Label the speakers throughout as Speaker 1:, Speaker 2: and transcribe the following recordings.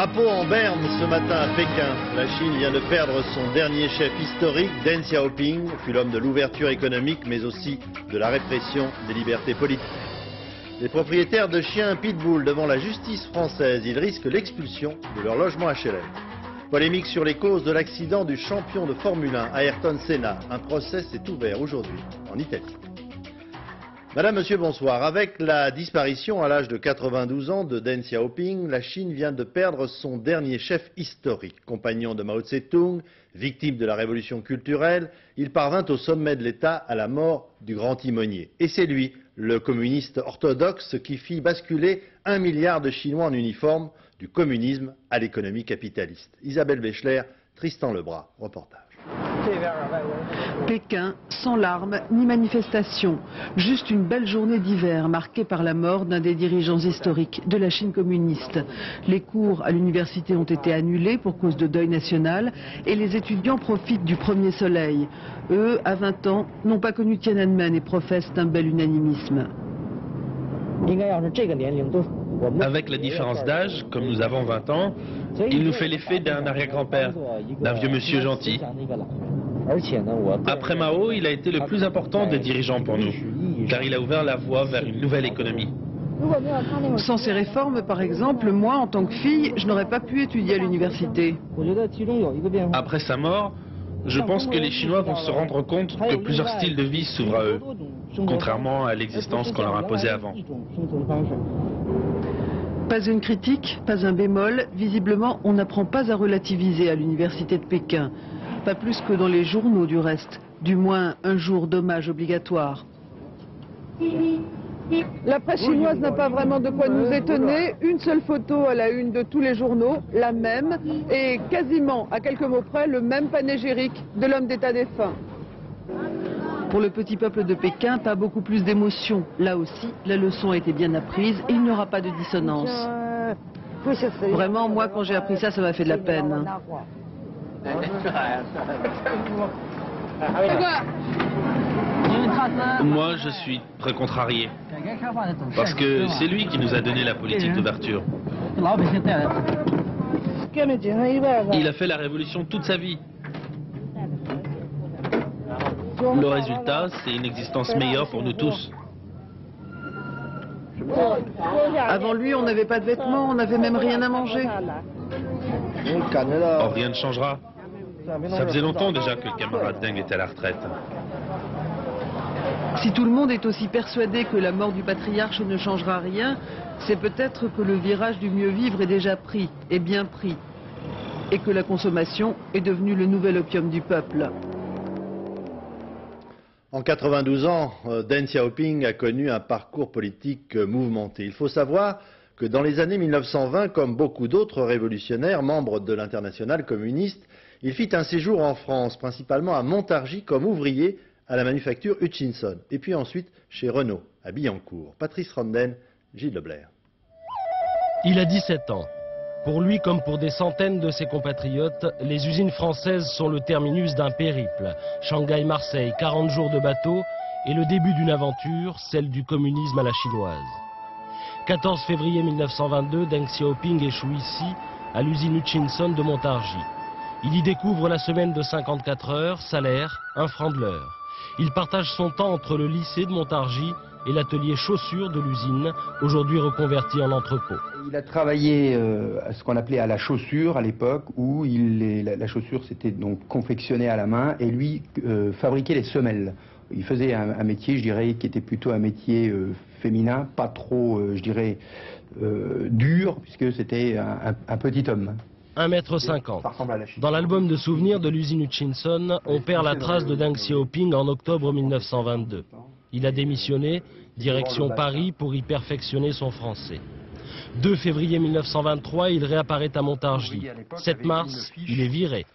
Speaker 1: Drapeau en berne ce matin à Pékin. La Chine vient de perdre son dernier chef historique, Deng Xiaoping, fut l'homme de l'ouverture économique mais aussi de la répression des libertés politiques. Les propriétaires de chiens pitbull devant la justice française, ils risquent l'expulsion de leur logement HLM. Polémique sur les causes de l'accident du champion de Formule 1, Ayrton Senna. Un procès s'est ouvert aujourd'hui en Italie. Madame, Monsieur, bonsoir. Avec la disparition à l'âge de 92 ans de Deng Xiaoping, la Chine vient de perdre son dernier chef historique. Compagnon de Mao Tse-tung, victime de la révolution culturelle, il parvint au sommet de l'État à la mort du grand timonier. Et c'est lui, le communiste orthodoxe, qui fit basculer un milliard de Chinois en uniforme du communisme à l'économie capitaliste. Isabelle Béchler, Tristan Lebras, reportage.
Speaker 2: Pékin, sans larmes ni manifestations, juste une belle journée d'hiver marquée par la mort d'un des dirigeants historiques de la Chine communiste. Les cours à l'université ont été annulés pour cause de deuil national et les étudiants profitent du premier soleil. Eux, à 20 ans, n'ont pas connu Tiananmen et professent un bel unanimisme.
Speaker 3: Avec la différence d'âge, comme nous avons 20 ans, il nous fait l'effet d'un arrière-grand-père, d'un vieux monsieur gentil. Après Mao, il a été le plus important des dirigeants pour nous, car il a ouvert la voie vers une nouvelle économie.
Speaker 2: Sans ces réformes, par exemple, moi, en tant que fille, je n'aurais pas pu étudier à l'université.
Speaker 3: Après sa mort, je pense que les Chinois vont se rendre compte que plusieurs styles de vie s'ouvrent à eux, contrairement à l'existence qu'on leur imposait avant.
Speaker 2: Pas une critique, pas un bémol. Visiblement, on n'apprend pas à relativiser à l'université de Pékin. Pas plus que dans les journaux du reste. Du moins, un jour d'hommage obligatoire. La presse chinoise n'a pas vraiment de quoi nous étonner. Une seule photo à la une de tous les journaux, la même, et quasiment, à quelques mots près, le même panégyrique de l'homme d'État défunt. Pour le petit peuple de Pékin, pas beaucoup plus d'émotion. Là aussi, la leçon a été bien apprise et il n'y aura pas de dissonance. Vraiment, moi, quand j'ai appris ça, ça m'a fait de la peine.
Speaker 3: Moi, je suis très contrarié. Parce que c'est lui qui nous a donné la politique d'ouverture. Il a fait la révolution toute sa vie. Le résultat, c'est une existence meilleure pour nous tous.
Speaker 2: Avant lui, on n'avait pas de vêtements, on n'avait même rien à manger.
Speaker 3: Oh, rien ne changera. Ça faisait longtemps déjà que le camarade Deng était à la retraite.
Speaker 2: Si tout le monde est aussi persuadé que la mort du patriarche ne changera rien, c'est peut-être que le virage du mieux vivre est déjà pris, et bien pris, et que la consommation est devenue le nouvel opium du peuple.
Speaker 1: En 92 ans, euh, Deng Xiaoping a connu un parcours politique euh, mouvementé. Il faut savoir que dans les années 1920, comme beaucoup d'autres révolutionnaires, membres de l'internationale communiste, il fit un séjour en France, principalement à Montargis, comme ouvrier à la manufacture Hutchinson, et puis ensuite chez Renault, à Billancourt. Patrice Randen, Gilles Leblair.
Speaker 4: Il a 17 ans. Pour lui, comme pour des centaines de ses compatriotes, les usines françaises sont le terminus d'un périple. Shanghai-Marseille, 40 jours de bateau, et le début d'une aventure, celle du communisme à la chinoise. 14 février 1922, Deng Xiaoping échoue ici, à l'usine Hutchinson de Montargis. Il y découvre la semaine de 54 heures, salaire, un franc de l'heure. Il partage son temps entre le lycée de Montargis et l'atelier chaussures de l'usine, aujourd'hui reconverti en entrepôt.
Speaker 5: Il a travaillé euh, à ce qu'on appelait à la chaussure à l'époque, où la, chaussure s'était donc confectionnée à la main et lui euh, fabriquait les semelles. Il faisait un, métier, je dirais, qui était plutôt un métier euh, féminin, pas trop, je dirais, dur, puisque c'était un, petit homme.
Speaker 4: 1m50. Dans l'album de souvenirs de l'usine Hutchinson, on perd la trace de Deng Xiaoping en octobre 1922. Il a démissionné, direction Paris, pour y perfectionner son français. 2 février 1923, il réapparaît à Montargis. 7 mars, il est viré.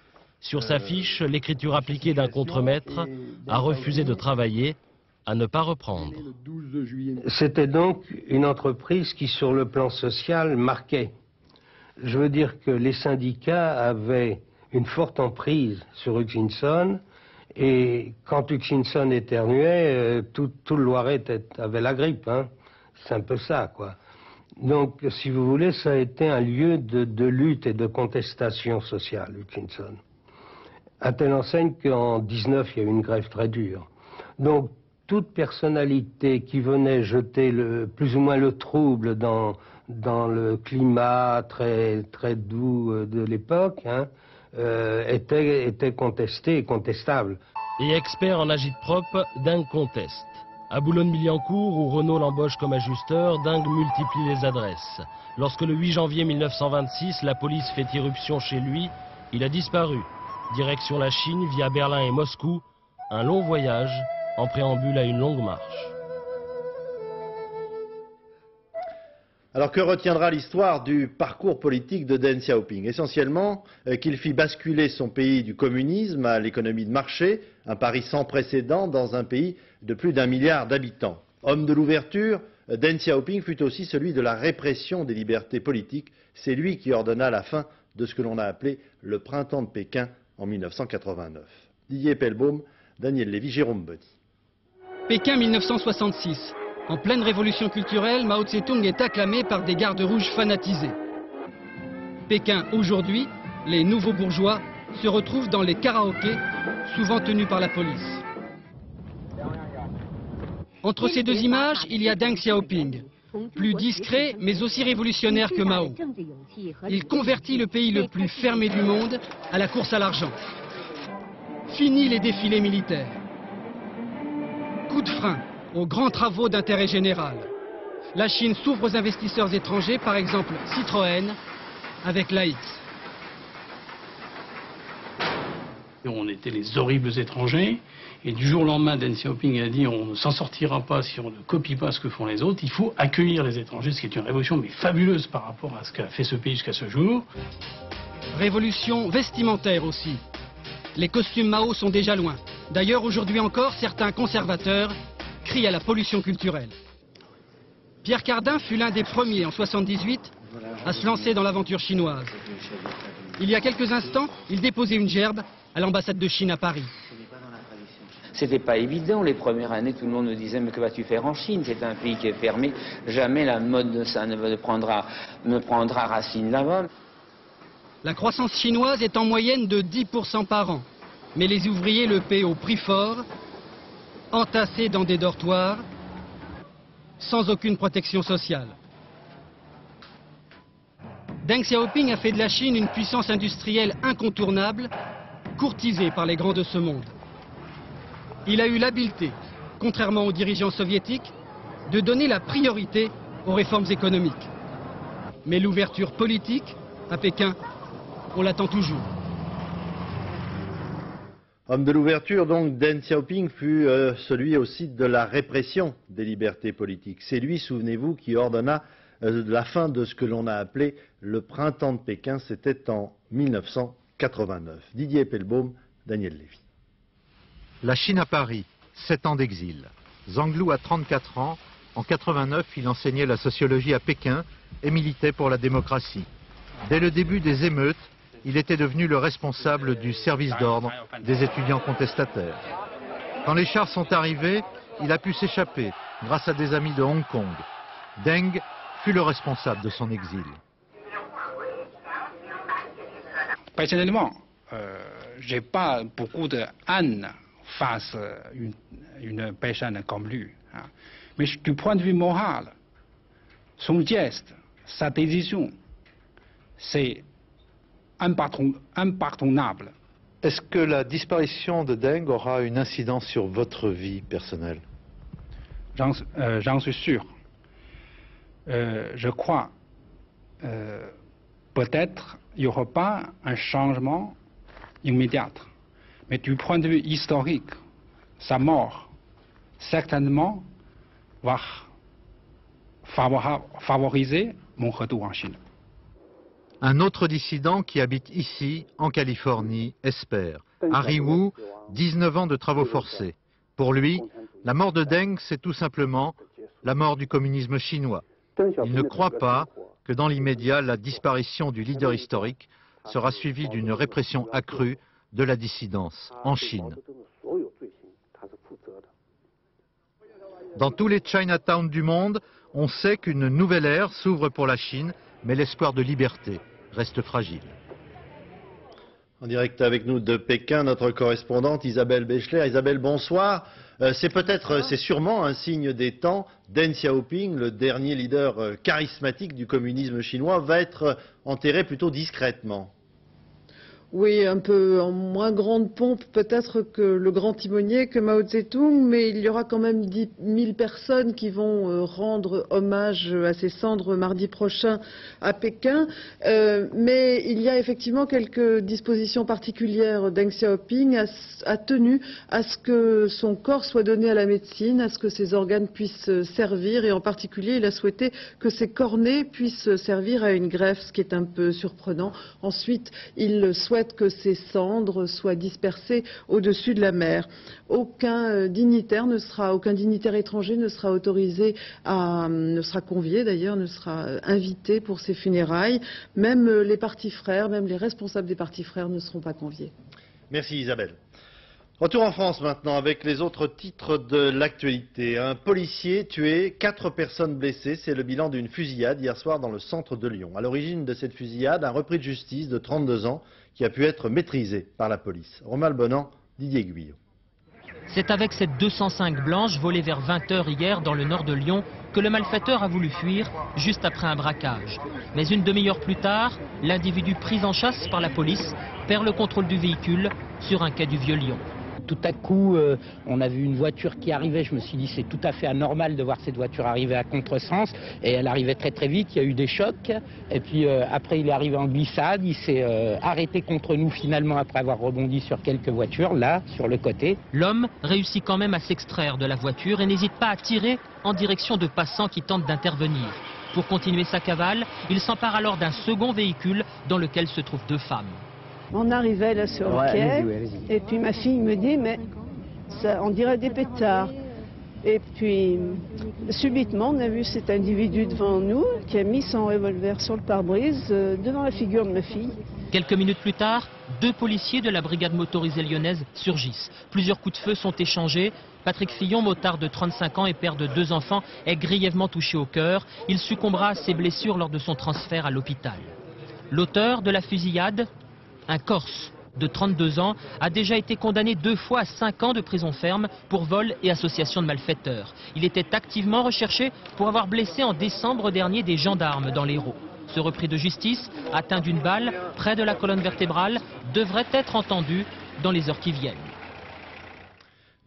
Speaker 4: Sur sa fiche, l'écriture appliquée d'un contremaître a refusé de travailler, à ne pas reprendre.
Speaker 6: C'était donc une entreprise qui, sur le plan social, marquait. Je veux dire que les syndicats avaient une forte emprise sur Hutchinson, et quand Hutchinson éternuait, euh, tout, tout, le Loiret avait la grippe. Hein. C'est un peu ça, quoi. Donc, si vous voulez, ça a été un lieu de, lutte et de contestation sociale, Hutchinson. À telle enseigne qu'en 19, il y a eu une grève très dure. Donc, toute personnalité qui venait jeter plus ou moins le trouble dans, dans le climat très, très doux euh, de l'époque, hein, euh, était, était contesté contestable.
Speaker 4: Et expert en agite-propre, Dingue conteste. À Boulogne-Billancourt, où Renault l'embauche comme ajusteur, Dingue multiplie les adresses. Lorsque le 8 janvier 1926, la police fait irruption chez lui, il a disparu. Direction la Chine via Berlin et Moscou, un long voyage en préambule à une longue marche.
Speaker 1: Alors que retiendra l'histoire du parcours politique de Deng Xiaoping? Essentiellement euh, qu'il fit basculer son pays du communisme à l'économie de marché, un pari sans précédent dans un pays de plus d'un milliard d'habitants. Homme de l'ouverture, euh, Deng Xiaoping fut aussi celui de la répression des libertés politiques. C'est lui qui ordonna la fin de ce que l'on a appelé le printemps de Pékin en 1989. Didier Pellbaum, Daniel Lévy, Jérôme Bonny.
Speaker 7: Pékin 1966. En pleine révolution culturelle, Mao Tse-tung est acclamé par des gardes rouges fanatisés. Pékin aujourd'hui, les nouveaux bourgeois se retrouvent dans les karaokés, souvent tenus par la police. Entre ces deux images, il y a Deng Xiaoping, plus discret mais aussi révolutionnaire que Mao. Il convertit le pays le plus fermé du monde à la course à l'argent. Fini les défilés militaires coup de frein aux grands travaux d'intérêt général. La Chine s'ouvre aux investisseurs étrangers, par exemple Citroën, avec l'AX.
Speaker 8: On était les horribles étrangers, et du jour au lendemain, Deng Xiaoping a dit on ne s'en sortira pas si on ne copie pas ce que font les autres, il faut accueillir les étrangers, ce qui est une révolution mais fabuleuse par rapport à ce qu'a fait ce pays jusqu'à ce jour.
Speaker 7: Révolution vestimentaire aussi. Les costumes Mao sont déjà loin. D'ailleurs, aujourd'hui encore, certains conservateurs crient à la pollution culturelle. Pierre Cardin fut l'un des premiers en 78 à se lancer dans l'aventure chinoise. Il y a quelques instants, il déposait une gerbe à l'ambassade de Chine à Paris.
Speaker 9: C'était pas évident. Les premières années, tout le monde me disait, mais que vas-tu faire en Chine? C'est un pays qui est fermé. Jamais la mode de ça ne prendra, ne prendra racine là-bas.
Speaker 7: La croissance chinoise est en moyenne de 10% par an mais les ouvriers le paient au prix fort, entassés dans des dortoirs, sans aucune protection sociale. Deng Xiaoping a fait de la Chine une puissance industrielle incontournable, courtisée par les grands de ce monde. Il a eu l'habileté, contrairement aux dirigeants soviétiques, de donner la priorité aux réformes économiques. Mais l'ouverture politique, à Pékin, on l'attend toujours.
Speaker 1: Homme de l'ouverture, donc, Deng Xiaoping fut euh, celui aussi de la répression des libertés politiques. C'est lui, souvenez-vous, qui ordonna euh, la fin de ce que l'on a appelé le printemps de Pékin. C'était en 1989. Didier Pellbaum, Daniel Lévy.
Speaker 10: La Chine à Paris, sept ans d'exil. Zanglou a 34 ans. En 89, il enseignait la sociologie à Pékin et militait pour la démocratie. Dès le début des émeutes, il était devenu le responsable du service d'ordre des étudiants contestataires. Quand les chars sont arrivés, il a pu s'échapper grâce à des amis de Hong Kong. Deng fut le responsable de son exil.
Speaker 11: Personnellement, euh, je n'ai pas beaucoup de haine face à une, personne comme lui. Hein. Mais du point de vue moral, son geste, sa décision, c'est impardonnable.
Speaker 10: Est-ce que la disparition de Deng aura une incidence sur votre vie personnelle?
Speaker 11: J'en euh, suis sûr. Euh, je crois euh, peut-être il n'y aura pas un changement immédiat. Mais du point de vue historique, sa mort, certainement, va favoriser mon retour en Chine.
Speaker 10: Un autre dissident qui habite ici, en Californie, espère. Harry Wu, 19 ans de travaux forcés. Pour lui, la mort de Deng, c'est tout simplement la mort du communisme chinois. Il ne croit pas que dans l'immédiat, la disparition du leader historique sera suivie d'une répression accrue de la dissidence en Chine. Dans tous les Chinatown du monde, on sait qu'une nouvelle ère s'ouvre pour la Chine, mais l'espoir de liberté reste fragile.
Speaker 1: En direct avec nous de Pékin, notre correspondante Isabelle Béchler. Isabelle, bonsoir. Euh, c'est peut-être, c'est sûrement un signe des temps. Deng Xiaoping, le dernier leader euh, charismatique du communisme chinois, va être enterré plutôt discrètement.
Speaker 2: Oui, un peu en moins grande pompe peut-être que le grand timonier, que Mao Tse-tung, mais il y aura quand même 10 000 personnes qui vont euh, rendre hommage à ses cendres mardi prochain à Pékin. Euh, mais il y a effectivement quelques dispositions particulières. Deng Xiaoping a, tenu à ce que son corps soit donné à la médecine, à ce que ses organes puissent servir, et en particulier, il a souhaité que ses cornets puissent servir à une greffe, ce qui est un peu surprenant. Ensuite, il souhaite que ces cendres soient dispersées au-dessus de la mer. Aucun euh, dignitaire ne sera, aucun dignitaire étranger ne sera autorisé à, ne sera convié d'ailleurs, ne sera euh, invité pour ces funérailles. Même euh, les partis frères, même les responsables des partis frères ne seront pas conviés.
Speaker 1: Merci Isabelle. Retour en France maintenant avec les autres titres de l'actualité. Un policier tué, quatre personnes blessées, c'est le bilan d'une fusillade hier soir dans le centre de Lyon. À l'origine de cette fusillade, un repris de justice de 32 ans qui a pu être maîtrisé par la police. Romal Bonan, Didier Guyot.
Speaker 12: C'est avec cette 205 blanche volée vers 20h hier dans le nord de Lyon que le malfaiteur a voulu fuir juste après un braquage. Mais une demi-heure plus tard, l'individu pris en chasse par la police perd le contrôle du véhicule sur un quai du Vieux-Lyon
Speaker 13: tout à coup, euh, on a vu une voiture qui arrivait. Je me suis dit, c'est tout à fait anormal de voir cette voiture arriver à contresens. Et elle arrivait très très vite. Il y a eu des chocs. Et puis euh, après, il est arrivé en glissade. Il s'est euh, arrêté contre nous finalement après avoir rebondi sur quelques voitures, là, sur le côté.
Speaker 12: L'homme réussit quand même à s'extraire de la voiture et n'hésite pas à tirer en direction de passants qui tentent d'intervenir. Pour continuer sa cavale, il s'empare alors d'un second véhicule dans lequel se trouvent deux femmes.
Speaker 14: On arrivait là sur le quai, et puis ma fille me dit, mais ça, on dirait des pétards. Et puis, subitement, on a vu cet individu devant nous qui a mis son revolver sur le pare-brise euh, devant la figure de ma fille.
Speaker 12: Quelques minutes plus tard, deux policiers de la brigade motorisée lyonnaise surgissent. Plusieurs coups de feu sont échangés. Patrick Fillon, motard de 35 ans et père de deux enfants, est grièvement touché au cœur. Il succombera à ses blessures lors de son transfert à l'hôpital. L'auteur de la fusillade, un Corse de 32 ans a déjà été condamné deux fois à 5 ans de prison ferme pour vol et association de malfaiteurs. Il était activement recherché pour avoir blessé en décembre dernier des gendarmes dans l'Hérault. Ce repris de justice, atteint d'une balle près de la colonne vertébrale, devrait être entendu dans les heures qui viennent.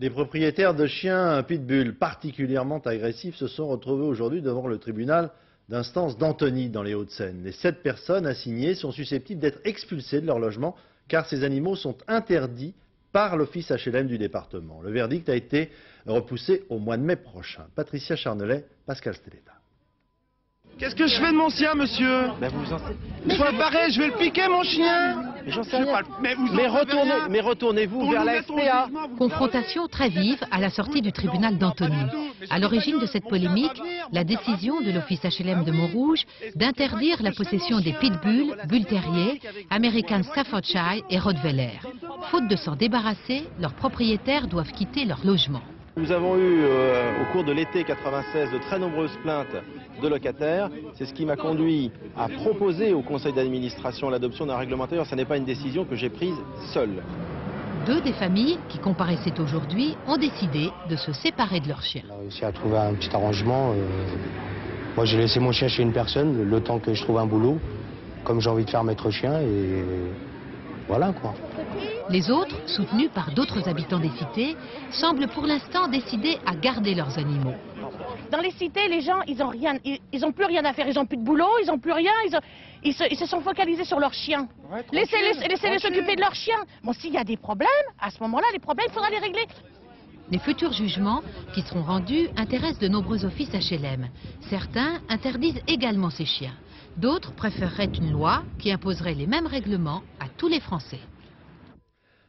Speaker 1: Les propriétaires de chiens pitbull particulièrement agressifs se sont retrouvés aujourd'hui devant le tribunal d'instance d'Antony dans les Hauts-de-Seine. Les sept personnes assignées sont susceptibles d'être expulsées de leur logement car ces animaux sont interdits par l'office HLM du département. Le verdict a été repoussé au mois de mai prochain. Patricia Charnelet, Pascal Steleta.
Speaker 15: Qu'est-ce que je fais de mon chien, monsieur
Speaker 16: ben vous en...
Speaker 15: Sois barré, je vais le piquer, mon chien
Speaker 16: Mais, retournez-vous vers la SPA
Speaker 17: Confrontation très vive à la sortie du tribunal d'Antony. À l'origine de cette polémique, la décision de l'office HLM de Montrouge d'interdire la possession des pitbulls, bulles terriers, American Staffordshire et Rottweiler. Faute de s'en débarrasser, leurs propriétaires doivent quitter leur logement.
Speaker 16: Nous avons eu euh, au cours de l'été 96 de très nombreuses plaintes de locataires. C'est ce qui m'a conduit à proposer au conseil d'administration l'adoption d'un règlement intérieur. Ce n'est pas une décision que j'ai prise seule.
Speaker 17: Deux des familles qui comparaissaient aujourd'hui ont décidé de se séparer de leur chien.
Speaker 18: On a réussi à trouver un petit arrangement. Euh, moi j'ai laissé mon chien chez une personne le temps que je trouve un boulot, comme j'ai envie de faire maître chien et voilà quoi.
Speaker 17: Les autres, soutenus par d'autres habitants des cités, semblent pour l'instant décidés à garder leurs animaux.
Speaker 19: Dans les cités, les gens, ils n'ont rien, ils, ont plus rien à faire, ils n'ont plus de boulot, ils n'ont plus rien, ils, se, sont focalisés sur leurs chiens. Laissez-les s'occuper de leurs chiens. Bon, s'il y a des problèmes, à ce moment-là, les problèmes, il faudra les régler.
Speaker 17: Les futurs jugements qui seront rendus intéressent de nombreux offices HLM. Certains interdisent également ces chiens. D'autres préféreraient une loi qui imposerait les mêmes règlements à tous les Français.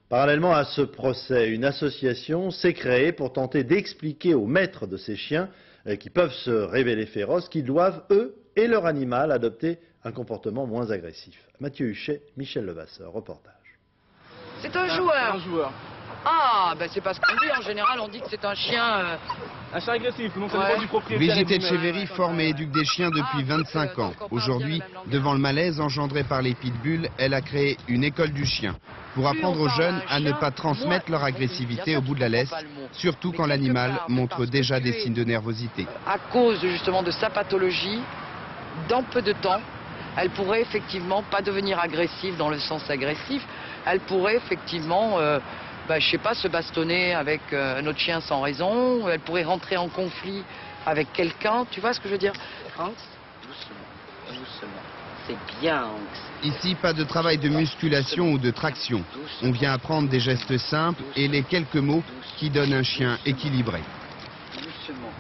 Speaker 1: Parallèlement à ce procès, une association s'est créée pour tenter d'expliquer aux maîtres de ces chiens, euh, qui peuvent se révéler féroces, qu'ils doivent, eux et leur animal, adopter un comportement moins agressif. Mathieu Huchet, Michel Levasseur, reportage.
Speaker 20: C'est un joueur. Ah, ben c'est pas ce qu'on dit. En général, on dit que c'est un chien... Euh,
Speaker 21: un chien agressif, non, ça dépend du propriétaire.
Speaker 22: Brigitte Echeverry forme et éduque des chiens depuis 25 ans. Aujourd'hui, devant le malaise engendré par les pitbulls, elle a créé une école du chien pour apprendre aux jeunes à ne pas transmettre leur agressivité au bout de la laisse, surtout quand l'animal montre déjà des signes de nervosité.
Speaker 20: À cause justement de sa pathologie, dans peu de temps, elle pourrait effectivement pas devenir agressive dans le sens agressif, elle pourrait effectivement... Euh, bah, je sais pas, se bastonner avec euh, un autre chien sans raison, elle pourrait rentrer en conflit avec quelqu'un, tu vois ce que je veux dire
Speaker 9: Hans, doucement, doucement. C'est bien, Hans.
Speaker 22: Ici, pas de travail de musculation ou de traction. On vient apprendre des gestes simples et les quelques mots qui donnent un chien équilibré.
Speaker 23: Doucement.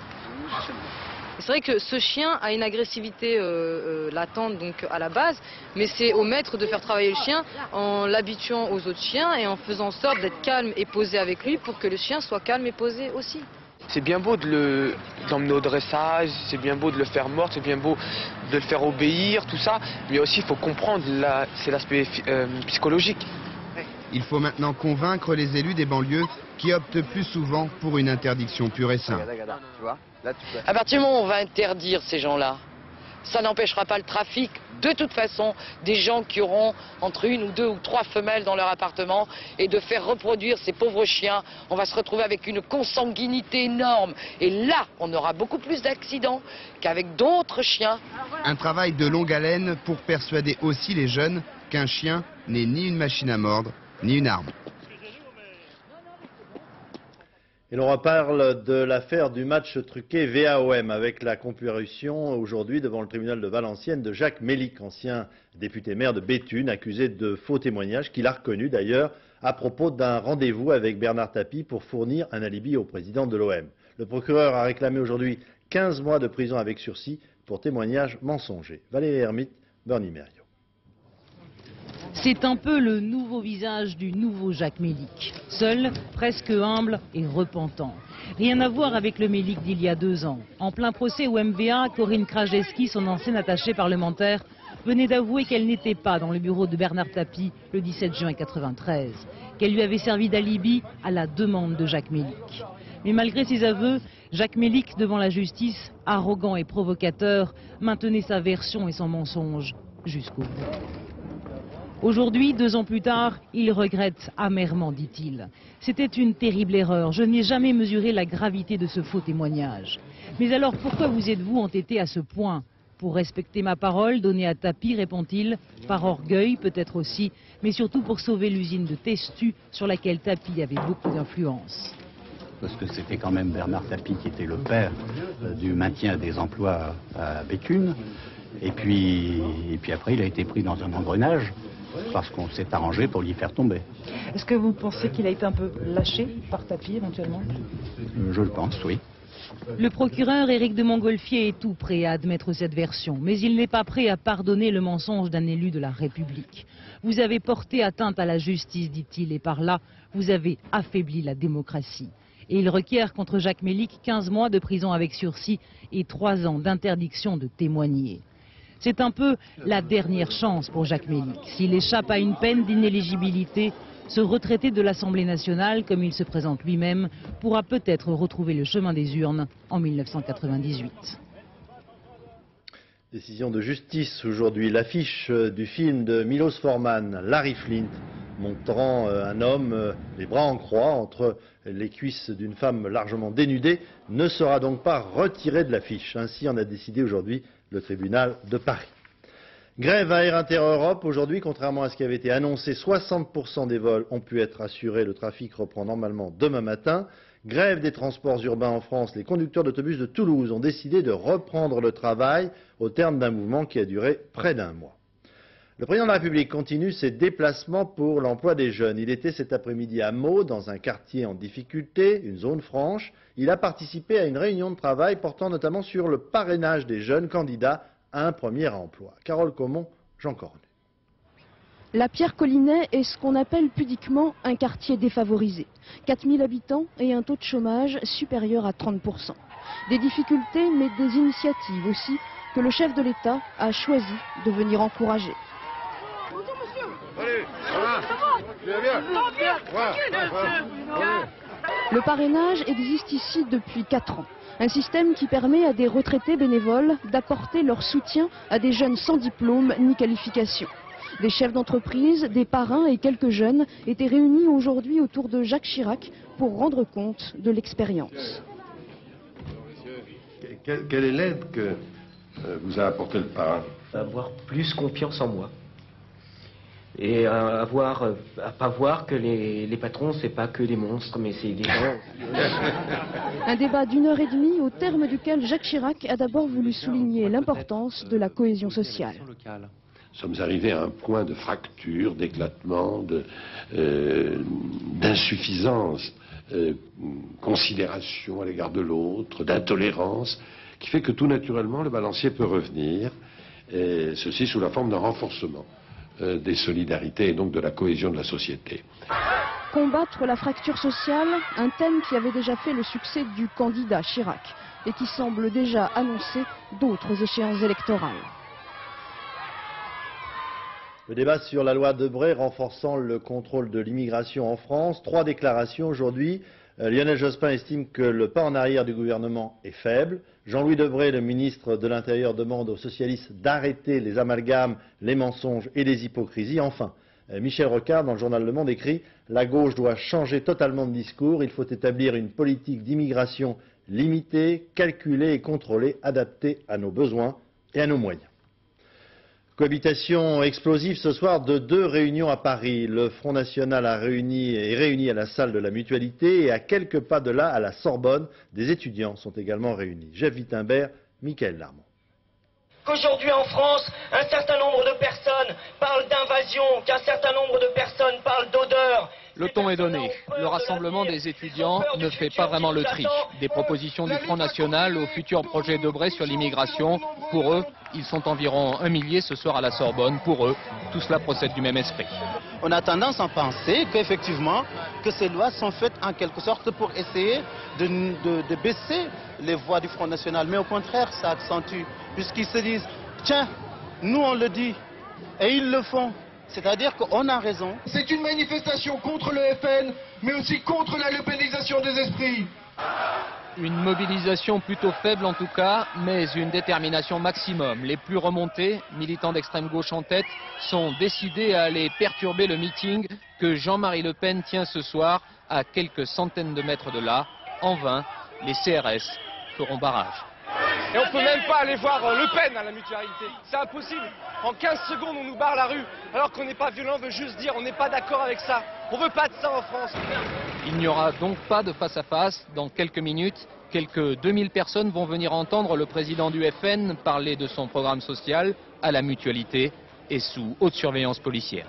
Speaker 23: C'est vrai que ce chien a une agressivité euh, euh, latente donc à la base, mais c'est au maître de faire travailler le chien en l'habituant aux autres chiens et en faisant en sorte d'être calme et posé avec lui pour que le chien soit calme et posé aussi.
Speaker 24: C'est bien beau de l'emmener au dressage, c'est bien beau de le faire mordre, c'est bien beau de le faire obéir, tout ça, mais aussi il faut comprendre, c'est l'aspect euh, psychologique.
Speaker 22: Il faut maintenant convaincre les élus des banlieues qui optent plus souvent pour une interdiction pure et simple.
Speaker 20: À partir du moment où on va interdire ces gens-là, ça n'empêchera pas le trafic. De toute façon, des gens qui auront entre une ou deux ou trois femelles dans leur appartement et de faire reproduire ces pauvres chiens, on va se retrouver avec une consanguinité énorme. Et là, on aura beaucoup plus d'accidents qu'avec d'autres chiens.
Speaker 22: Un travail de longue haleine pour persuader aussi les jeunes qu'un chien n'est ni une machine à mordre, ni une arme.
Speaker 1: Et l'on reparle de l'affaire du match truqué VAOM avec la comparution aujourd'hui devant le tribunal de Valenciennes de Jacques Mélic, ancien député maire de Béthune, accusé de faux témoignages qu'il a reconnu d'ailleurs à propos d'un rendez-vous avec Bernard Tapie pour fournir un alibi au président de l'OM. Le procureur a réclamé aujourd'hui 15 mois de prison avec sursis pour témoignage mensonger. Valérie Hermite, Bernie Merriot.
Speaker 25: C'est un peu le nouveau visage du nouveau Jacques Mélic. Seul, presque humble et repentant. Rien à voir avec le Mélic d'il y a deux ans. En plein procès au MVA, Corinne Krajewski, son ancienne attachée parlementaire, venait d'avouer qu'elle n'était pas dans le bureau de Bernard Tapie le 17 juin 1993, qu'elle lui avait servi d'alibi à la demande de Jacques Mélic. Mais malgré ses aveux, Jacques Mélic, devant la justice, arrogant et provocateur, maintenait sa version et son mensonge jusqu'au bout. Aujourd'hui, deux ans plus tard, il regrette amèrement, dit-il. C'était une terrible erreur. Je n'ai jamais mesuré la gravité de ce faux témoignage. Mais alors pourquoi vous êtes-vous entêté à ce point Pour respecter ma parole donnée à tapis, répond-il, par orgueil peut-être aussi, mais surtout pour sauver l'usine de Testu sur laquelle Tapi avait beaucoup d'influence
Speaker 26: parce que c'était quand même Bernard Tapie qui était le père euh, du maintien des emplois à Béthune. Et puis, et puis après, il a été pris dans un engrenage parce qu'on s'est arrangé pour l'y faire tomber.
Speaker 25: Est-ce que vous pensez qu'il a été un peu lâché par tapis éventuellement
Speaker 26: Je le pense, oui.
Speaker 25: Le procureur Éric de Montgolfier est tout prêt à admettre cette version, mais il n'est pas prêt à pardonner le mensonge d'un élu de la République. Vous avez porté atteinte à la justice, dit-il, et par là, vous avez affaibli la démocratie. Et il requiert contre Jacques Mélic 15 mois de prison avec sursis et 3 ans d'interdiction de témoigner. C'est un peu la dernière chance pour Jacques Mélic. S'il échappe à une peine d'inéligibilité, ce retraité de l'Assemblée nationale, comme il se présente lui-même, pourra peut-être retrouver le chemin des urnes en 1998.
Speaker 1: Décision de justice aujourd'hui. L'affiche du film de Milos Forman, Larry Flint, montrant euh, un homme euh, les bras en croix entre les cuisses d'une femme largement dénudée, ne sera donc pas retirée de l'affiche. Ainsi en a décidé aujourd'hui le tribunal de Paris. Grève à Air Inter-Europe. Aujourd'hui, contrairement à ce qui avait été annoncé, 60% des vols ont pu être assurés. Le trafic reprend normalement demain matin. Grève des transports urbains en France. Les conducteurs d'autobus de Toulouse ont décidé de reprendre le travail au terme d'un mouvement qui a duré près d'un mois. Le président de la République continue ses déplacements pour l'emploi des jeunes. Il était cet après-midi à Meaux, dans un quartier en difficulté, une zone franche. Il a participé à une réunion de travail portant notamment sur le parrainage des jeunes candidats à un premier emploi. Carole Comont, Jean Cornu.
Speaker 27: La Pierre-Collinet est ce qu'on appelle pudiquement un quartier défavorisé. 4000 habitants et un taux de chômage supérieur à 30%. Des difficultés, mais des initiatives aussi que le chef de l'État a choisi de venir encourager.
Speaker 28: Allez, ça va Tu vas bien
Speaker 27: Le parrainage existe ici depuis 4 ans. Un système qui permet à des retraités bénévoles d'apporter leur soutien à des jeunes sans diplôme ni qualification. Des chefs d'entreprise, des parrains et quelques jeunes étaient réunis aujourd'hui autour de Jacques Chirac pour rendre compte de l'expérience.
Speaker 29: Quelle est l'aide que euh, vous a apporté le parrain?
Speaker 30: Avoir plus confiance en moi et à avoir à pas voir que les, les patrons c'est pas que des monstres mais c'est des gens.
Speaker 27: Un débat d'une heure et demie au terme duquel Jacques Chirac a d'abord voulu souligner l'importance de la cohésion sociale.
Speaker 29: Nous sommes arrivés à un point de fracture, d'éclatement, euh, d'insuffisance, euh, considération à l'égard de l'autre, d'intolérance, qui fait que tout naturellement le balancier peut revenir, et ceci sous la forme d'un renforcement. Euh, des solidarités et donc de la cohésion de la société.
Speaker 27: Combattre la fracture sociale, un thème qui avait déjà fait le succès du candidat Chirac et qui semble déjà annoncer d'autres échéances électorales.
Speaker 1: Le débat sur la loi Debré renforçant le contrôle de l'immigration en France. Trois déclarations aujourd'hui. Euh, Lionel Jospin estime que le pas en arrière du gouvernement est faible. Jean-Louis Debré, le ministre de l'Intérieur, demande aux socialistes d'arrêter les amalgames, les mensonges et les hypocrisies. Enfin, euh, Michel Rocard, dans le journal Le Monde, écrit La gauche doit changer totalement de discours. Il faut établir une politique d'immigration limitée, calculée et contrôlée, adaptée à nos besoins et à nos moyens. Cohabitation explosive ce soir de deux réunions à Paris. Le Front National a réuni, est réuni à la salle de la Mutualité et à quelques pas de là, à la Sorbonne, des étudiants sont également réunis. Jeff Wittenberg, Michael Larmont.
Speaker 31: Qu'aujourd'hui en France, un certain nombre de personnes parlent d'invasion, qu'un certain nombre de personnes parlent d'odeur,
Speaker 32: le ton est donné. Le rassemblement des étudiants ne fait pas vraiment le tri. Des propositions du Front National au futur projet Debré sur l'immigration. Pour eux, ils sont environ un millier ce soir à la Sorbonne. Pour eux, tout cela procède du même esprit.
Speaker 33: On a tendance à penser qu'effectivement, que ces lois sont faites en quelque sorte pour essayer de, de baisser les voix du Front National. Mais au contraire, ça accentue. Puisqu'ils se disent, tiens, nous on le dit, et ils le font. C'est-à-dire qu'on a raison.
Speaker 15: C'est une manifestation contre le FN, mais aussi contre la lepénisation des esprits.
Speaker 32: Une mobilisation plutôt faible en tout cas, mais une détermination maximum. Les plus remontés, militants d'extrême gauche en tête, sont décidés à aller perturber le meeting que Jean-Marie Le Pen tient ce soir à quelques centaines de mètres de là. En vain, les CRS feront barrage.
Speaker 21: Et on peut même pas aller voir euh, Le Pen à la mutualité. C'est impossible. En 15 secondes, on nous barre la rue. Alors qu'on n'est pas violent, on veut juste dire on n'est pas d'accord avec ça. On veut pas de ça en France.
Speaker 32: Il n'y aura donc pas de face-à-face dans quelques minutes. Quelques 2000 personnes vont venir entendre le président du FN parler de son programme social à la mutualité et sous haute surveillance policière.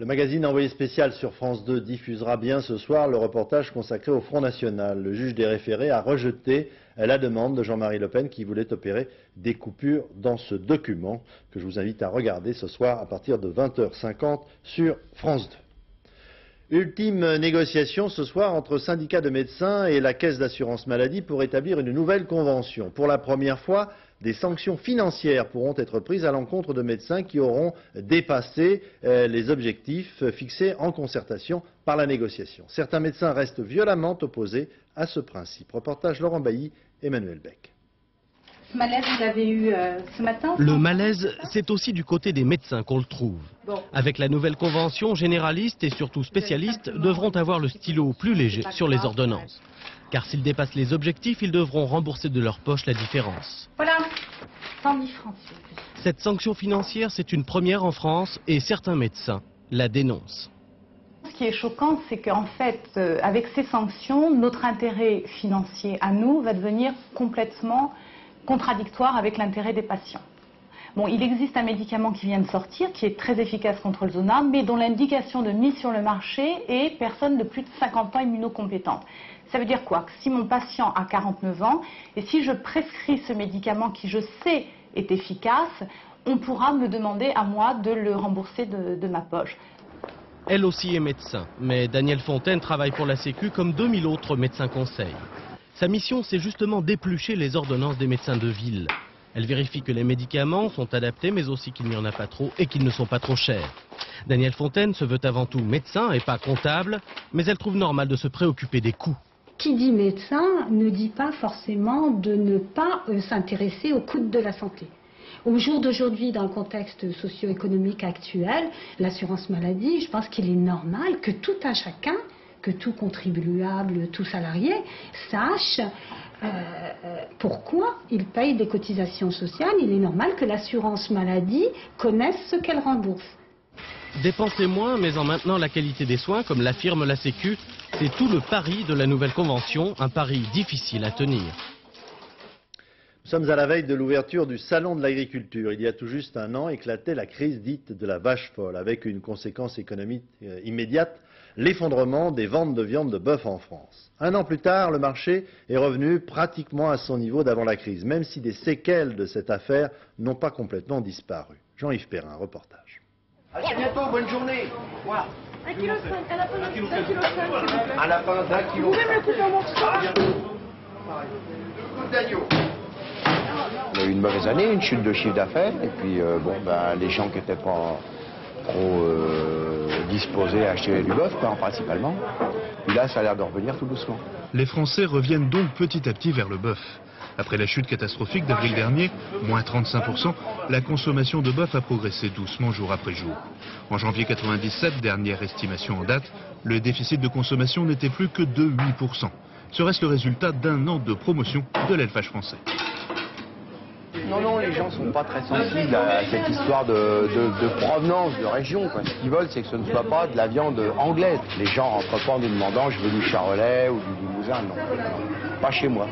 Speaker 1: Le magazine Envoyé spécial sur France 2 diffusera bien ce soir le reportage consacré au Front National. Le juge des référés a rejeté la demande de Jean-Marie Le Pen qui voulait opérer des coupures dans ce document que je vous invite à regarder ce soir à partir de 20h50 sur France 2. Ultime négociation ce soir entre syndicats de médecins et la caisse d'assurance maladie pour établir une nouvelle convention. Pour la première fois, des sanctions financières pourront être prises à l'encontre de médecins qui auront dépassé euh, les objectifs fixés en concertation par la négociation. Certains médecins restent violemment opposés à ce principe. Reportage Laurent Bailly, Emmanuel Beck.
Speaker 34: Ce malaise, vous l'avez eu euh, ce matin
Speaker 35: Le malaise, c'est aussi du côté des médecins qu'on le trouve. Avec la nouvelle convention, généralistes et surtout spécialistes devront avoir le stylo plus léger sur les ordonnances. Car s'ils dépassent les objectifs, ils devront rembourser de leur poche la différence.
Speaker 34: Voilà, 110 francs.
Speaker 35: Cette sanction financière, c'est une première en France et certains médecins la dénoncent.
Speaker 34: Ce qui est choquant, c'est qu'en fait, euh, avec ces sanctions, notre intérêt financier à nous va devenir complètement contradictoire avec l'intérêt des patients. Bon, il existe un médicament qui vient de sortir, qui est très efficace contre le zona, mais dont l'indication de mise sur le marché est personne de plus de 50 ans immunocompétente. Ça veut dire quoi? Que si mon patient a 49 ans et si je prescris ce médicament qui je sais est efficace, on pourra me demander à moi de le rembourser de, ma poche.
Speaker 35: Elle aussi est médecin, mais Danielle Fontaine travaille pour la Sécu comme 2000 autres médecins conseils. Sa mission, c'est justement d'éplucher les ordonnances des médecins de ville. Elle vérifie que les médicaments sont adaptés, mais aussi qu'il n'y en a pas trop et qu'ils ne sont pas trop chers. Danielle Fontaine se veut avant tout médecin et pas comptable, mais elle trouve normal de se préoccuper des coûts.
Speaker 36: Qui dit médecin ne dit pas forcément de ne pas euh, s'intéresser aux coûts de la santé. Au jour d'aujourd'hui, dans le contexte socio-économique actuel, l'assurance maladie, je pense qu'il est normal que tout un chacun, que tout contribuable, tout salarié, sache euh, euh, pourquoi il paye des cotisations sociales. Il est normal que l'assurance maladie connaisse ce qu'elle rembourse.
Speaker 35: Dépenser moins, mais en maintenant la qualité des soins, comme l'affirme la Sécu, c'est tout le pari de la nouvelle convention, un pari difficile à tenir.
Speaker 1: Nous sommes à la veille de l'ouverture du Salon de l'agriculture. Il y a tout juste un an éclatait la crise dite de la vache folle, avec une conséquence économique euh, immédiate, l'effondrement des ventes de viande de bœuf en France. Un an plus tard, le marché est revenu pratiquement à son niveau d'avant la crise, même si des séquelles de cette affaire n'ont pas complètement disparu. Jean-Yves Perrin, reportage.
Speaker 29: À bientôt, bonne journée.
Speaker 37: 1,5 kg, à la fin d'un kilo Vous le
Speaker 38: a eu une mauvaise année, une chute de chiffre d'affaires, et puis euh, bon, ben, les gens qui n'étaient pas trop euh, disposés à acheter du bœuf, ben, principalement, là, ça a l'air de revenir tout doucement.
Speaker 39: Les Français reviennent donc petit à petit vers le bœuf. Après la chute catastrophique d'avril dernier, moins 35%, la consommation de bœuf a progressé doucement jour après jour. En janvier 97, dernière estimation en date, le déficit de consommation n'était plus que de 8%. Serait-ce le résultat d'un an de promotion de l'élevage français
Speaker 38: Non, non, les gens ne sont pas très sensibles à cette histoire de, provenance, de région. Ce qu'ils veulent, c'est que ce ne soit pas de la viande anglaise. Les gens rentrent pas en nous demandant je veux du charolais ou du limousin. Non, non, pas chez moi.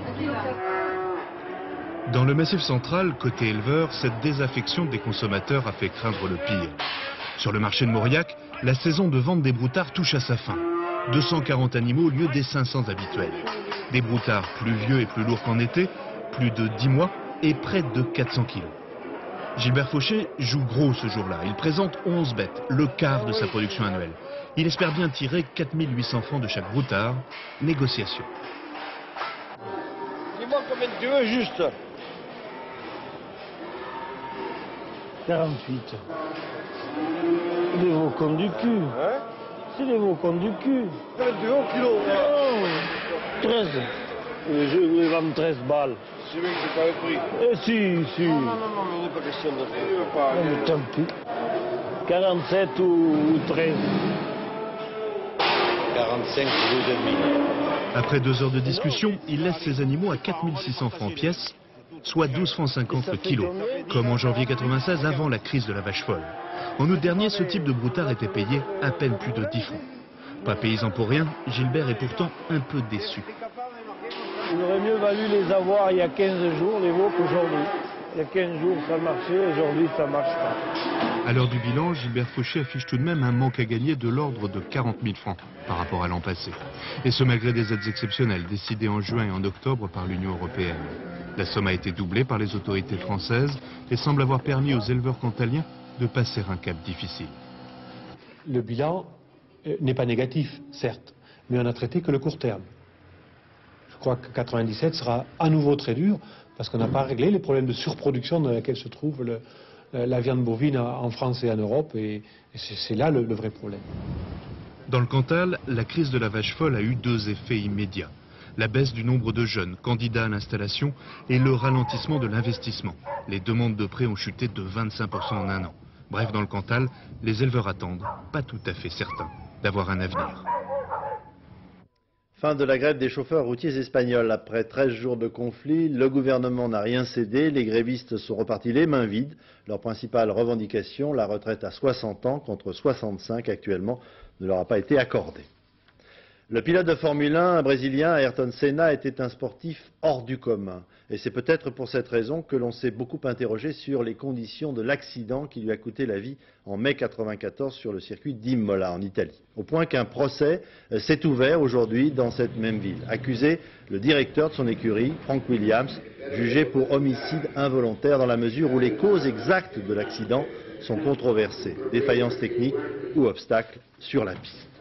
Speaker 39: Dans le Massif central, côté éleveur, cette désaffection des consommateurs a fait craindre le pire. Sur le marché de Mauriac, la saison de vente des broutards touche à sa fin. 240 animaux au lieu des 500 habituels. Des broutards plus vieux et plus lourds qu'en été, plus de 10 mois et près de 400 kilos. Gilbert Fauché joue gros ce jour-là. Il présente 11 bêtes, le quart de sa production annuelle. Il espère bien tirer 4800 francs de chaque broutard. Négociation.
Speaker 40: Dis-moi combien tu veux juste 48. Des comme du cul. Hein C'est des comme du cul. 22 au kilo. Oh, 13. Je vais vendre 13 balles.
Speaker 29: C'est vrai que c'est pas le prix.
Speaker 40: Eh si, si.
Speaker 29: Non, non, non, mais il n'est pas question de faire. Il veut pas.
Speaker 40: Non, mais tant pis. 47 ou 13.
Speaker 29: 45 demi.
Speaker 39: Après deux heures de discussion, il laisse ses animaux à 4600 francs pièce soit 12 francs 50 le kilo, comme en janvier 96 avant la crise de la vache folle. En août dernier, ce type de broutard était payé à peine plus de 10 francs. Pas paysan pour rien, Gilbert est pourtant un peu déçu.
Speaker 40: Il aurait mieux valu les avoir il y a 15 jours, les veaux, qu'aujourd'hui. Il y a 15 jours, ça marchait, aujourd'hui, ça ne marche pas.
Speaker 39: À l'heure du bilan, Gilbert Fauché affiche tout de même un manque à gagner de l'ordre de 40 000 francs par rapport à l'an passé. Et ce malgré des aides exceptionnelles décidées en juin et en octobre par l'Union européenne. La somme a été doublée par les autorités françaises et semble avoir permis aux éleveurs cantaliens de passer un cap difficile.
Speaker 41: Le bilan euh, n'est pas négatif, certes, mais on n'a traité que le court terme. Je crois que 97 sera à nouveau très dur parce qu'on n'a pas réglé les problèmes de surproduction dans lesquels se trouve la viande bovine en France et en Europe et, c'est là le vrai problème.
Speaker 39: Dans le Cantal, la crise de la vache folle a eu deux effets immédiats la baisse du nombre de jeunes candidats à l'installation et le ralentissement de l'investissement. Les demandes de prêts ont chuté de 25% en un an. Bref, dans le Cantal, les éleveurs attendent, pas tout à fait certains, d'avoir un avenir.
Speaker 1: Fin de la grève des chauffeurs routiers espagnols. Après 13 jours de conflit, le gouvernement n'a rien cédé. Les grévistes sont repartis les mains vides. Leur principale revendication, la retraite à 60 ans contre 65 actuellement, ne leur a pas été accordée. Le pilote de Formule 1 brésilien Ayrton Senna était un sportif hors du commun. Et c'est peut-être pour cette raison que l'on s'est beaucoup interrogé sur les conditions de l'accident qui lui a coûté la vie en mai 1994 sur le circuit d'Imola en Italie. Au point qu'un procès euh, s'est ouvert aujourd'hui dans cette même ville. Accusé le directeur de son écurie, Frank Williams, jugé pour homicide involontaire dans la mesure où les causes exactes de l'accident sont controversées. Défaillance technique ou obstacle sur la piste.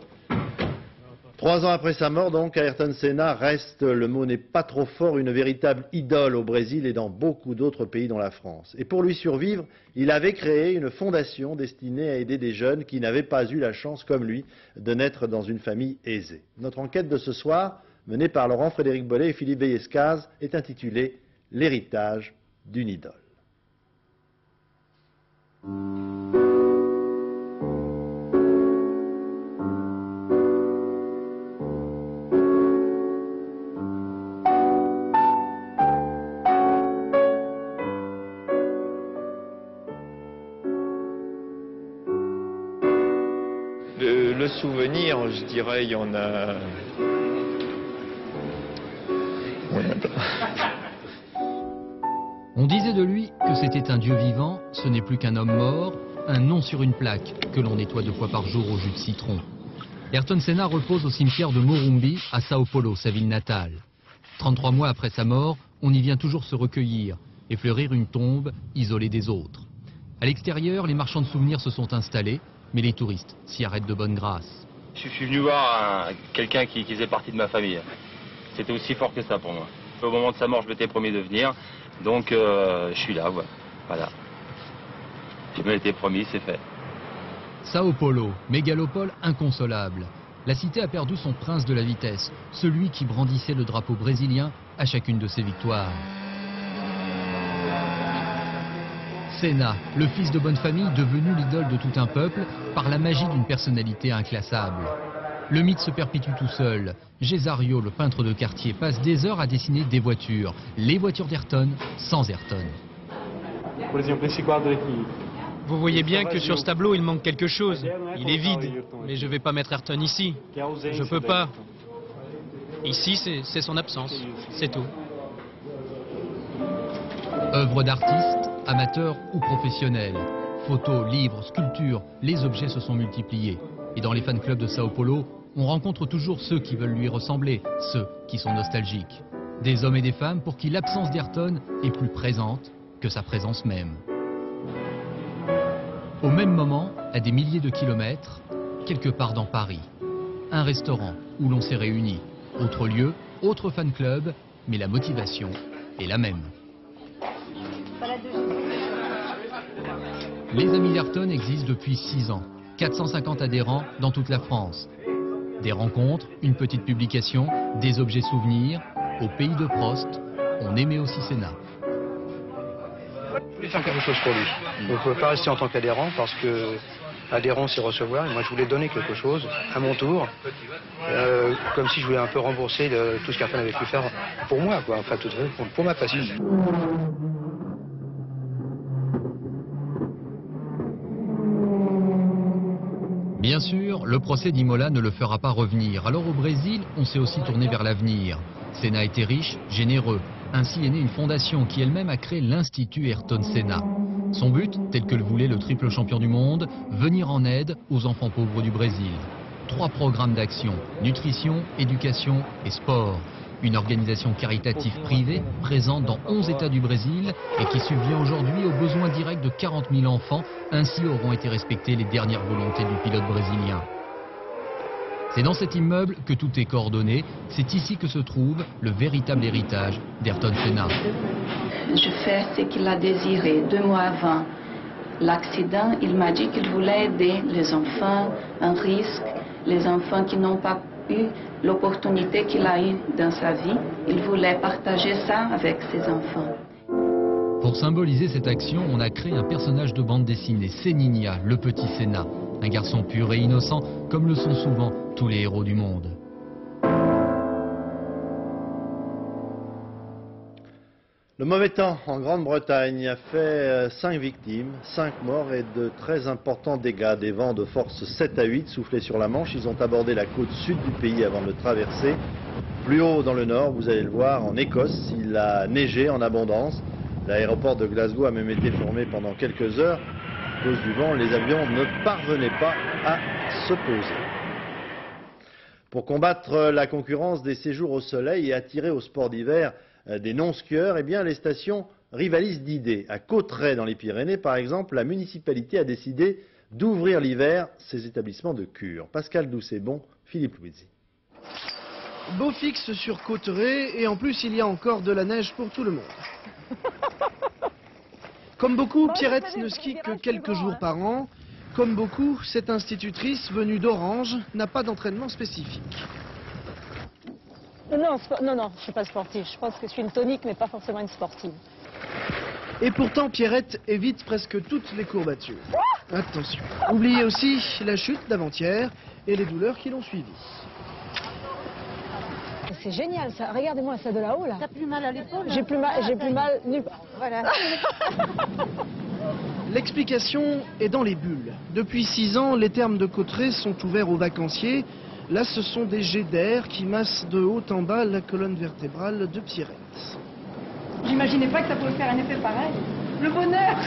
Speaker 1: Trois ans après sa mort, donc, Ayrton Senna reste, le mot n'est pas trop fort, une véritable idole au Brésil et dans beaucoup d'autres pays dont la France. Et pour lui survivre, il avait créé une fondation destinée à aider des jeunes qui n'avaient pas eu la chance, comme lui, de naître dans une famille aisée. Notre enquête de ce soir, menée par Laurent Frédéric Bollet et Philippe Veillescaz, est intitulée L'héritage d'une idole.
Speaker 42: Je dirais, il y en a...
Speaker 43: On disait de lui que c'était un dieu vivant, ce n'est plus qu'un homme mort, un nom sur une plaque que l'on nettoie deux fois par jour au jus de citron. Ayrton Senna repose au cimetière de Morumbi, à Sao Paulo, sa ville natale. 33 mois après sa mort, on y vient toujours se recueillir et fleurir une tombe isolée des autres. À l'extérieur, les marchands de souvenirs se sont installés, mais les touristes s'y arrêtent de bonne grâce.
Speaker 44: Je suis venu voir quelqu'un qui, faisait partie de ma famille. C'était aussi fort que ça pour moi. Au moment de sa mort, je m'étais promis de venir, donc euh, je suis là, voilà. Je m'étais promis, c'est fait.
Speaker 43: Sao Paulo, mégalopole inconsolable. La cité a perdu son prince de la vitesse, celui qui brandissait le drapeau brésilien à chacune de ses victoires. Senna, le fils de bonne famille devenu l'idole de tout un peuple par la magie d'une personnalité inclassable. Le mythe se perpétue tout seul. Gésario, le peintre de quartier, passe des heures à dessiner des voitures. Les voitures d'Ayrton sans Ayrton.
Speaker 45: Vous voyez bien que sur ce tableau, il manque quelque chose. Il est vide. Mais je ne vais pas mettre Ayrton ici. Je ne peux pas. Ici, c'est son absence. C'est tout.
Speaker 43: Œuvre d'artiste, amateur ou professionnel. Photos, livres, sculptures, les objets se sont multipliés. Et dans les fan clubs de Sao Paulo, on rencontre toujours ceux qui veulent lui ressembler, ceux qui sont nostalgiques. Des hommes et des femmes pour qui l'absence d'Ayrton est plus présente que sa présence même. Au même moment, à des milliers de kilomètres, quelque part dans Paris, un restaurant où l'on s'est réunis. Autre lieu, autre fan club, mais la motivation est la même. Les Amis d'Ayrton existent depuis 6 ans. 450 adhérents dans toute la France. Des rencontres, une petite publication, des objets souvenirs. Au pays de Prost, on aimait aussi Sénat.
Speaker 38: Je voulais faire quelque chose pour lui. On ne pouvait pas rester en tant qu'adhérent parce que adhérent c'est recevoir et moi je voulais donner quelque chose à mon tour euh, comme si je voulais un peu rembourser tout ce qu'Ayrton avait pu faire pour moi quoi enfin tout, pour, pour ma passion.
Speaker 43: Le procès d'Imola ne le fera pas revenir. Alors au Brésil, on s'est aussi tourné vers l'avenir. Senna était riche, généreux. Ainsi est née une fondation qui elle-même a créé l'Institut Ayrton Senna. Son but, tel que le voulait le triple champion du monde, venir en aide aux enfants pauvres du Brésil. Trois programmes d'action, nutrition, éducation et sport. Une organisation caritative privée présente dans 11 États du Brésil et qui subvient aujourd'hui aux besoins directs de 40 000 enfants. Ainsi auront été respectées les dernières volontés du pilote brésilien. C'est dans cet immeuble que tout est coordonné. C'est ici que se trouve le véritable héritage d'Ayrton Senna.
Speaker 46: Je fais ce qu'il a désiré. Deux mois avant l'accident, il m'a dit qu'il voulait aider les enfants en risque, les enfants qui n'ont pas eu l'opportunité qu'il a eue dans sa vie. Il voulait partager ça avec ses enfants.
Speaker 43: Pour symboliser cette action, on a créé un personnage de bande dessinée, Séninia, le petit Sénat. Un garçon pur et innocent, comme le sont souvent tous les héros du monde.
Speaker 1: Le mauvais temps en Grande-Bretagne a fait 5 euh, victimes, 5 morts et de très importants dégâts. Des vents de force 7 à 8 soufflés sur la Manche. Ils ont abordé la côte sud du pays avant de traverser. Plus haut dans le nord, vous allez le voir, en Écosse, il a neigé en abondance. L'aéroport de Glasgow a même été fermé pendant quelques heures. À cause du vent, les avions ne parvenaient pas à se poser. Pour combattre la concurrence des séjours au soleil et attirer au sport d'hiver euh, des non-skieurs, eh bien, les stations rivalisent d'idées. À Cauterets, dans les Pyrénées, par exemple, la municipalité a décidé d'ouvrir l'hiver ses établissements de cure. Pascal Doucet-Bon, Philippe Louisi.
Speaker 47: Beau fixe sur Cotteret et en plus il y a encore de la neige pour tout le monde. Comme beaucoup, Pierrette ne skie que quelques jours par an. Comme beaucoup, cette institutrice venue d'Orange n'a pas d'entraînement spécifique.
Speaker 48: Non, non, non, je ne suis pas sportive. Je pense que je suis une tonique, mais pas forcément une sportive.
Speaker 47: Et pourtant, Pierrette évite presque toutes les courbatures. Attention. Oubliez aussi la chute d'avant-hier et les douleurs qui l'ont suivi.
Speaker 48: C'est génial ça. Regardez-moi ça de là-haut là.
Speaker 37: T'as plus mal à l'épaule
Speaker 48: J'ai plus mal, j'ai plus mal nulle part.
Speaker 37: Voilà.
Speaker 47: L'explication est dans les bulles. Depuis six ans, les termes de Cotteret sont ouverts aux vacanciers. Là, ce sont des jets d'air qui massent de haut en bas la colonne vertébrale de Pierrette.
Speaker 48: J'imaginais pas que ça pouvait faire un effet pareil. Le bonheur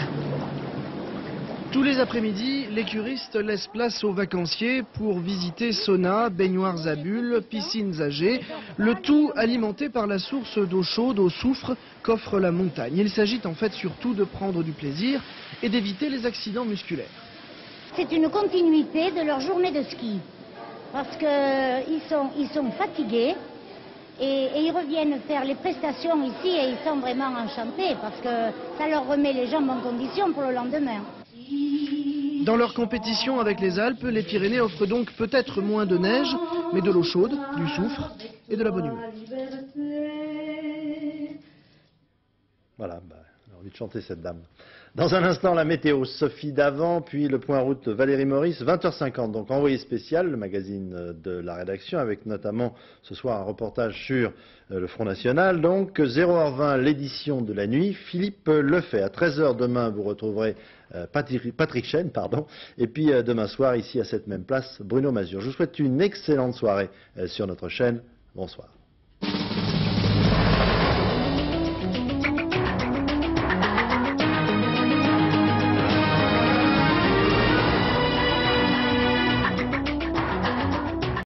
Speaker 47: Tous les après-midi, les curistes laissent place aux vacanciers pour visiter saunas, baignoires à bulles, piscines âgées, le tout alimenté par la source d'eau chaude au soufre qu'offre la montagne. Il s'agit en fait surtout de prendre du plaisir et d'éviter les accidents musculaires.
Speaker 49: C'est une continuité de leur journée de ski. Parce qu'ils sont, fatigués et, et ils reviennent faire les prestations ici et ils sont vraiment enchantés parce que ça leur remet les jambes en condition pour le lendemain.
Speaker 47: Dans leur compétition avec les Alpes, les Pyrénées offrent donc peut-être moins de neige, mais de l'eau chaude, du soufre et de la bonne humeur.
Speaker 1: Voilà, bah, j'ai envie de chanter cette dame. Dans un instant, la météo, Sophie Davant, puis le point route Valérie Maurice, 20h50. Donc envoyé spécial, le magazine de la rédaction, avec notamment ce soir un reportage sur euh, le Front National. Donc 0h20, l'édition de la nuit. Philippe le fait. À 13h demain, vous retrouverez Patrick, Patrick Chen, pardon. Et puis euh, demain soir, ici à cette même place, Bruno Mazur. Je vous souhaite une excellente soirée sur notre chaîne. Bonsoir.